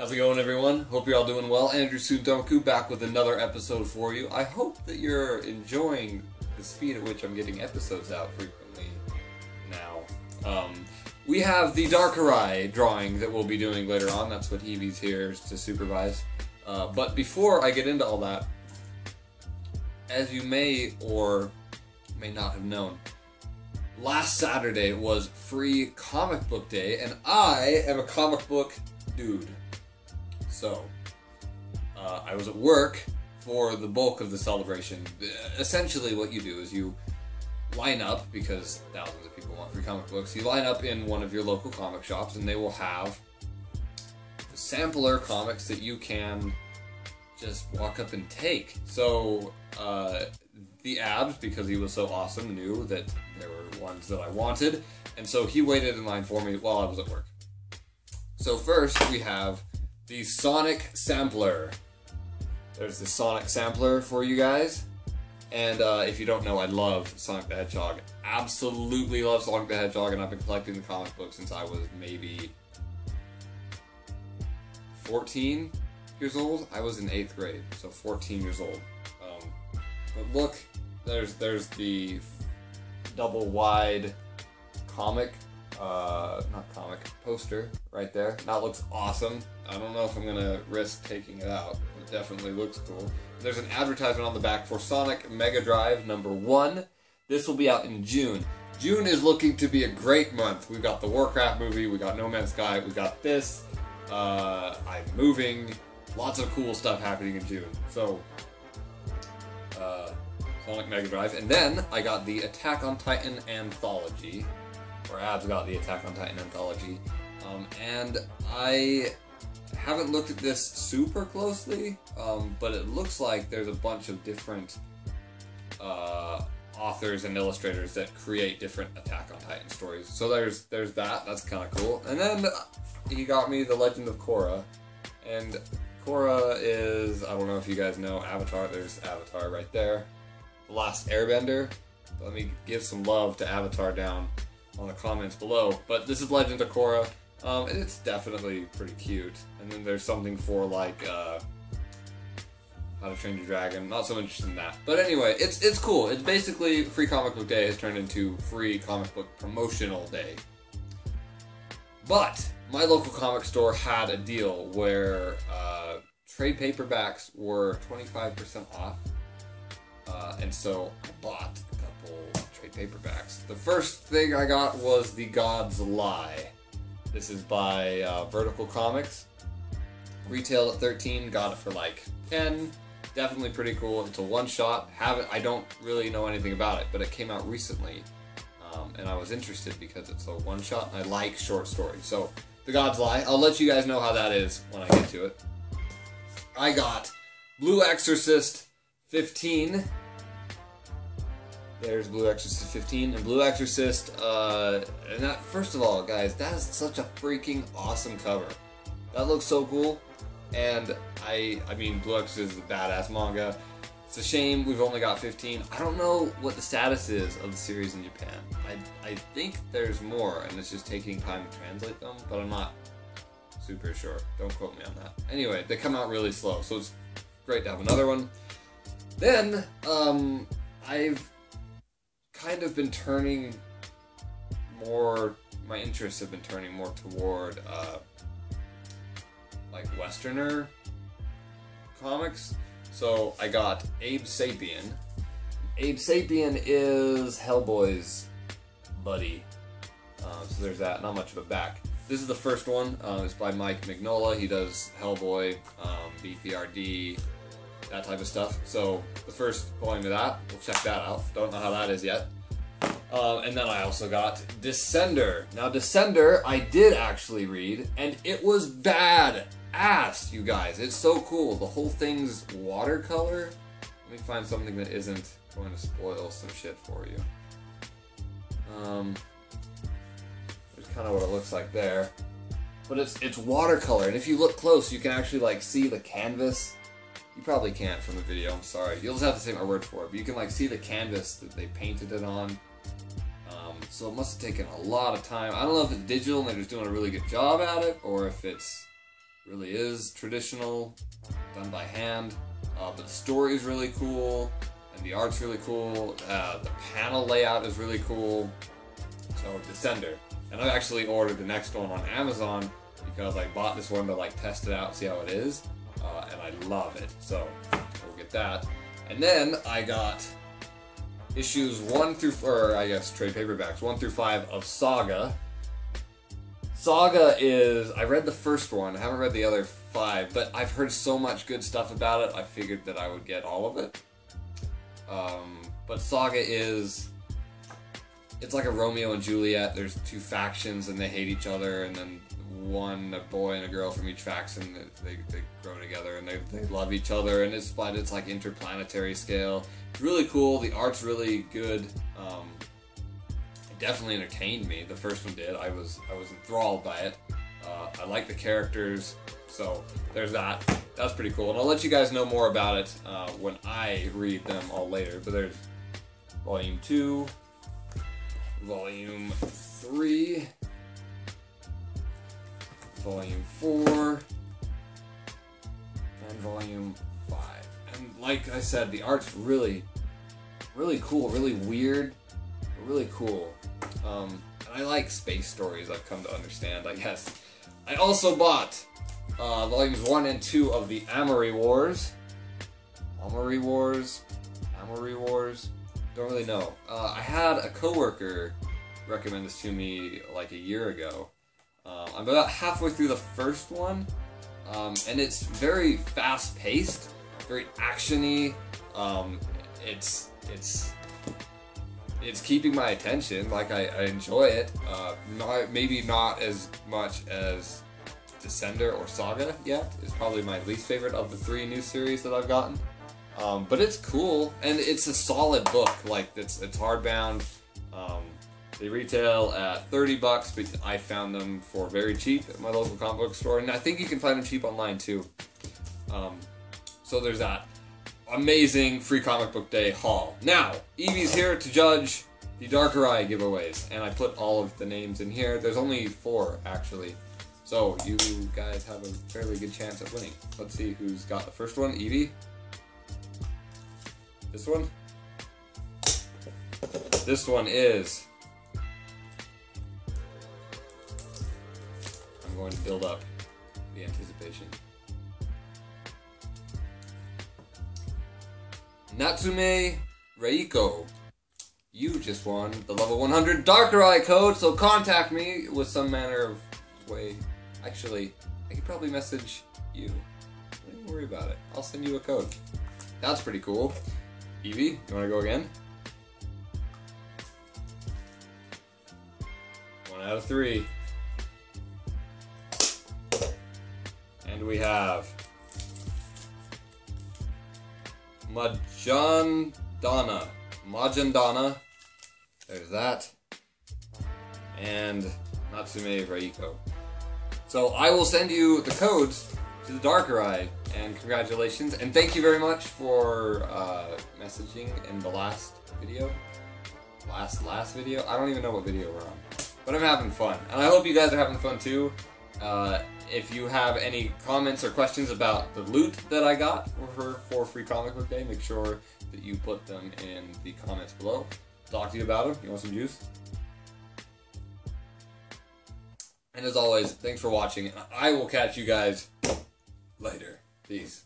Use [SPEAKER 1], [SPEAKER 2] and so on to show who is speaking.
[SPEAKER 1] How's it going, everyone? Hope you're all doing well. Andrew Tsundoku back with another episode for you. I hope that you're enjoying the speed at which I'm getting episodes out frequently now. Um, we have the Darkrai drawing that we'll be doing later on. That's what Hebe's here to supervise. Uh, but before I get into all that, as you may or may not have known, last Saturday was free comic book day, and I am a comic book dude. So, uh, I was at work for the bulk of the celebration. Essentially, what you do is you line up because thousands of people want free comic books. You line up in one of your local comic shops, and they will have sampler comics that you can just walk up and take. So uh, the abs, because he was so awesome, knew that there were ones that I wanted, and so he waited in line for me while I was at work. So first we have the Sonic Sampler. There's the Sonic Sampler for you guys. And uh, if you don't know, I love Sonic the Hedgehog. Absolutely love Sonic the Hedgehog, and I've been collecting the comic book since I was maybe 14 years old. I was in eighth grade, so 14 years old. Um, but look, there's there's the double wide comic uh, not comic, poster right there. That looks awesome. I don't know if I'm gonna risk taking it out. It definitely looks cool. There's an advertisement on the back for Sonic Mega Drive number one. This will be out in June. June is looking to be a great month. We've got the Warcraft movie, we got No Man's Sky, we got this. Uh, I'm moving. Lots of cool stuff happening in June. So, uh, Sonic Mega Drive, and then I got the Attack on Titan anthology or Abs got the Attack on Titan anthology. Um, and I haven't looked at this super closely, um, but it looks like there's a bunch of different uh, authors and illustrators that create different Attack on Titan stories. So there's there's that. That's kind of cool. And then he got me the Legend of Korra, and Korra is I don't know if you guys know Avatar. There's Avatar right there. The Last Airbender. Let me give some love to Avatar down on the comments below. But this is Legend of Korra, um, and it's definitely pretty cute. And then there's something for like uh, How to Train Your Dragon. Not so interested in that, but anyway, it's it's cool. It's basically Free Comic Book Day has turned into Free Comic Book Promotional Day. But my local comic store had a deal where uh, trade paperbacks were 25% off. Uh, and so I bought trade paperbacks. The first thing I got was The God's Lie. This is by uh, Vertical Comics. Retailed at 13, got it for like 10. Definitely pretty cool. It's a one shot. Haven't I don't really know anything about it, but it came out recently. Um, and I was interested because it's a one shot and I like short stories. So, The God's Lie. I'll let you guys know how that is when I get to it. I got Blue Exorcist 15 there's Blue Exorcist 15 and Blue Exorcist. Uh, and that first of all, guys, that is such a freaking awesome cover. That looks so cool. And I, I mean, Blue Exorcist is a badass manga. It's a shame we've only got 15. I don't know what the status is of the series in Japan. I, I think there's more, and it's just taking time to translate them, but I'm not super sure. Don't quote me on that. Anyway, they come out really slow, so it's great to have another one. Then, um, I've kind of been turning more. My interests have been turning more toward uh, like Westerner comics. So I got Abe Sapien. Abe Sapien is Hellboy's buddy. Uh, so there's that. Not much of a back. This is the first one. Uh, it's by Mike Mignola. He does Hellboy, um, BPRD, that type of stuff. So the first volume of that, we'll check that out. Don't know how that is yet. Um, and then I also got Descender. Now Descender, I did actually read, and it was bad ass, you guys. It's so cool. The whole thing's watercolor. Let me find something that isn't going to spoil some shit for you. Um, there's kind of what it looks like there. But it's it's watercolor, and if you look close, you can actually like see the canvas you probably can't from the video, I'm sorry. You'll just have to take my word for it. But you can like see the canvas that they painted it on. Um, so it must have taken a lot of time. I don't know if it's digital and they're just doing a really good job at it, or if it's really is traditional, done by hand. Uh, but the story is really cool, and the art's really cool. Uh, the panel layout is really cool. So Descender, and I've actually ordered the next one on Amazon because I bought this one to like test it out, see how it is, uh, and I love it. So we'll get that. And then I got issues one through, or I guess trade paperbacks one through five of Saga. Saga is I read the first one, I haven't read the other five, but I've heard so much good stuff about it. I figured that I would get all of it. Um, but Saga is it's like a Romeo and Juliet. There's two factions and they hate each other, and then one a boy and a girl from each faction they, they grow together and they, they love each other. And it's but it's like interplanetary scale. It's really cool. The art's really good. Um, it definitely entertained me. The first one did. I was i was enthralled by it. Uh, i like the characters. So there's that. That's pretty cool. And i'll let you guys know more about it uh, when i read them all later. But there's volume 2 volume 3 volume 4, and volume 5. And like I said, the art's really, really cool, really weird, really cool. Um, and I like space stories, I've come to understand, I guess. I also bought uh, volumes 1 and 2 of the Amory Wars. Amory Wars? Amory Wars? Don't really know. Uh, I had a coworker recommend this to me like a year ago uh, I'm about halfway through the first one, um, and it's very fast paced, very actiony. Um, it's it's it's keeping my attention. Like I, I enjoy it. Uh, not maybe not as much as Descender or Saga yet. It's probably my least favorite of the three new series that I've gotten. Um, but it's cool and it's a solid book. Like it's it's hardbound. They retail at 30 bucks, but I found them for very cheap at my local comic book store, and I think you can find them cheap online too. Um, so there's that. Amazing free comic book day haul. Now, Evie's here to judge the Darkrai giveaways, and I put all of the names in here. There's only four, actually. So you guys have a fairly good chance at winning. Let's see who's got the first one. Evie? This one? This one is going to build up the anticipation. Natsume Reiko, you just won the level 100 Darkrai code, so contact me with some manner of way. Actually, I could probably message you. Don't worry about it. I'll send you a code. That's pretty cool. Evie, you want to go again? One out of three. And we have Majandana. Majandana. There's that. And Natsume Raiko. So I will send you the codes to the Darkrai, and congratulations. And thank you very much for uh, messaging in the last video. Last, last video? I don't even know what video we're on. But I'm having fun. And I hope you guys are having fun too. Uh, if you have any comments or questions about the loot that I got for, for Free Comic Book Day, make sure that you put them in the comments below. Talk to you about them. You want some juice? And as always, thanks for watching. I will catch you guys later. Peace.